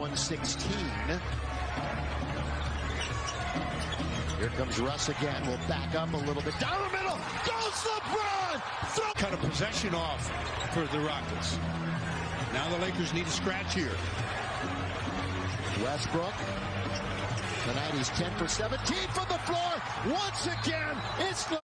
116. Here comes Russ again. We'll back up a little bit. Down the middle. Goes LeBron. Throw. Cut a possession off for the Rockets. Now the Lakers need a scratch here. Westbrook. Tonight he's 10 for 17 from the floor. Once again, it's